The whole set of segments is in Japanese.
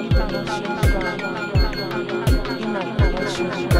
今この瞬間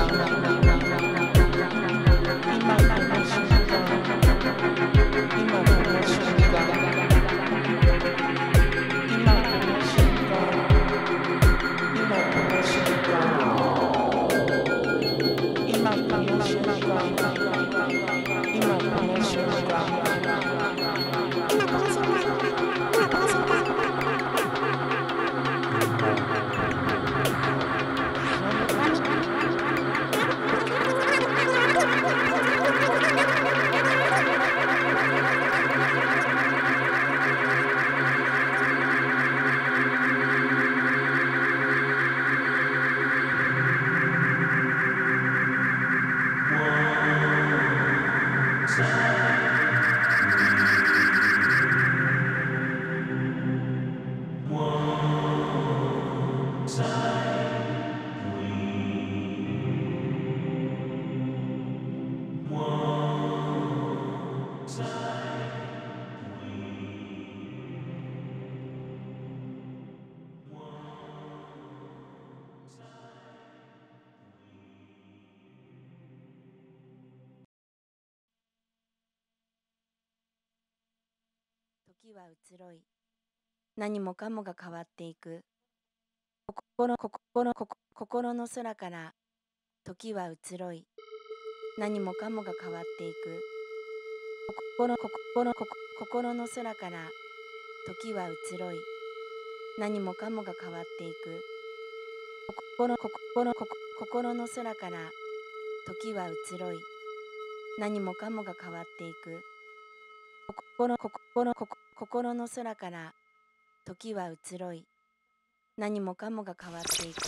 移ろい。何もかもが変わっていく。心心心の空から時は移ろい。何もかもが変わっていく。心心心の空から時は移ろい。何もかもが変わっていく。心心心の空から時は移ろい。何もかもが変わっていく。心心心心の空から時は移ろい何もかもが変わっていく。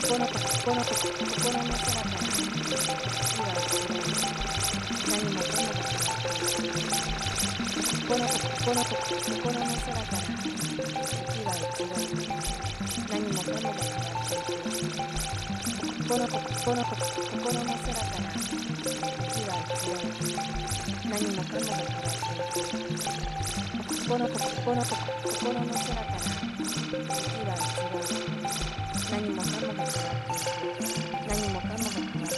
心と心と心の空から時は移ろい何もかもが変わっていく。心と心と心の空から時は移ろい何もかもが変わっていく。心と心と心の空から何もかもが変わっていく心と心と心の空から時は移う何もかもが変わっていく何もかもが変わっていく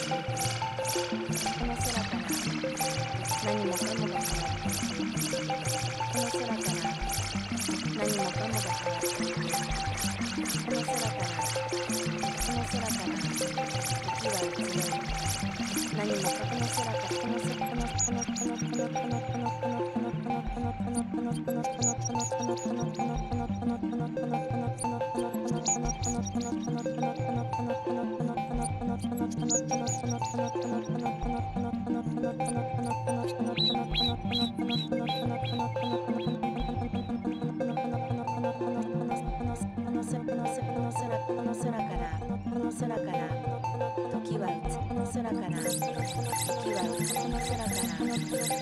何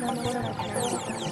Gracias.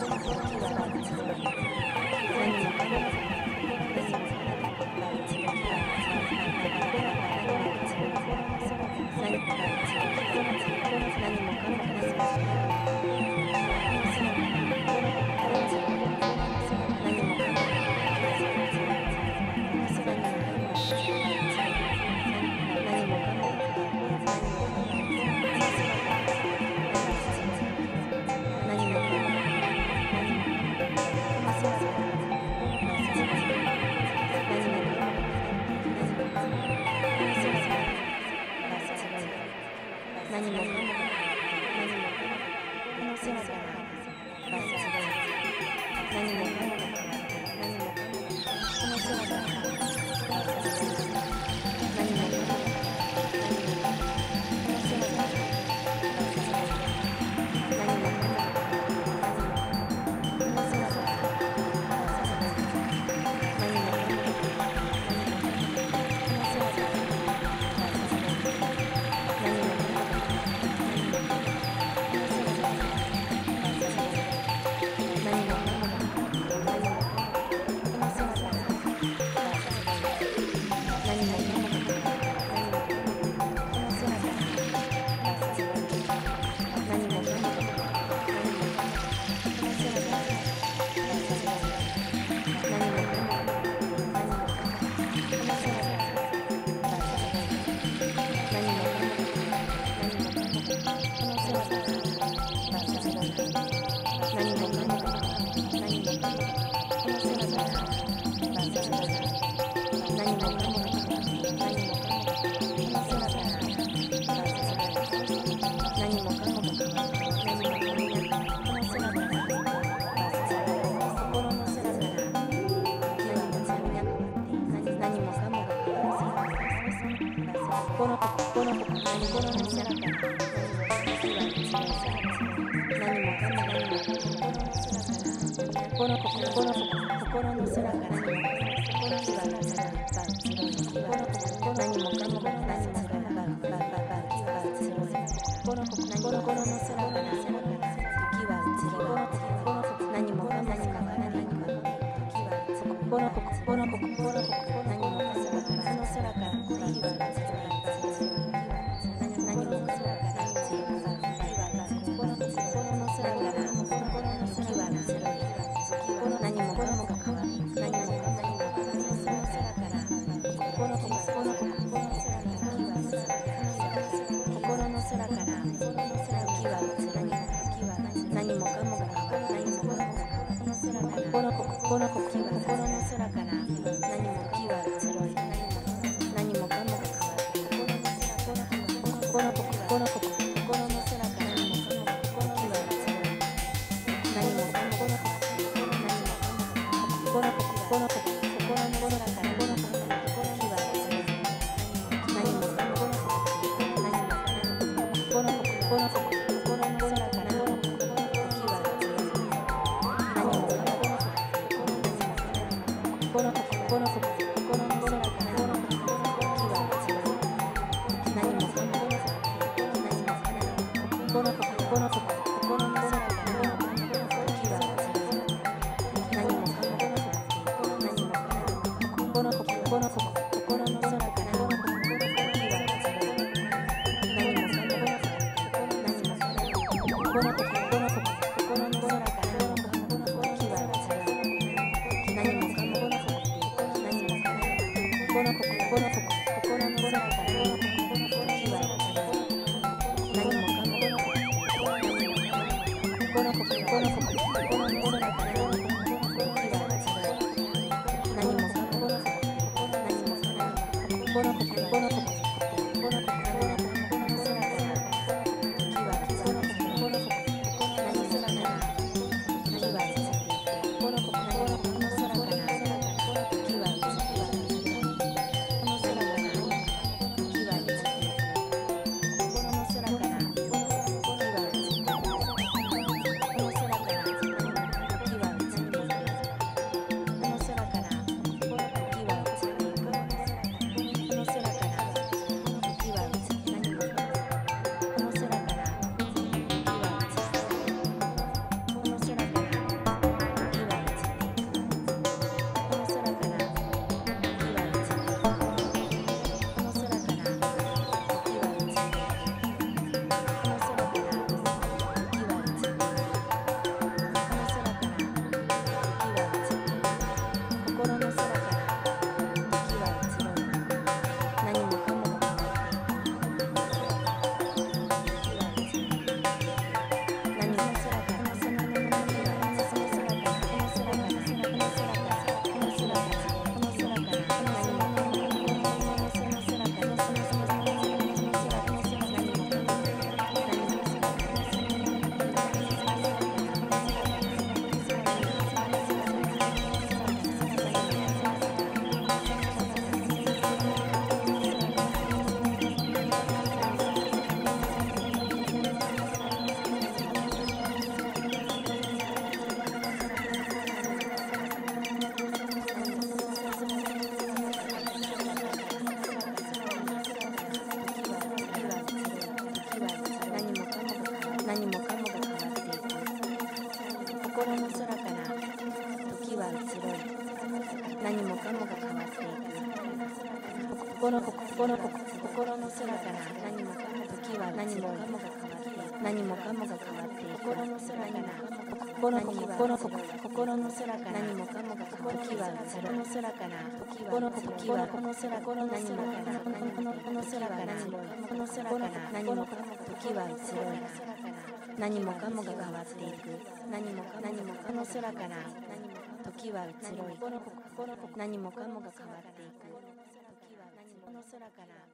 心の空から心の空から心の空から。conocemos. 心心心の空から何もかも時は何もかもが変わって何もかもが変わって心の空から心心心の空から何もかもが時は空の空から心時はこの空心何もから何もこの空から何もこの空から何もかも時は移ろい何もかもが変わっていく何もか何もこの空から時は移ろい何もかもが変わっていく。の空から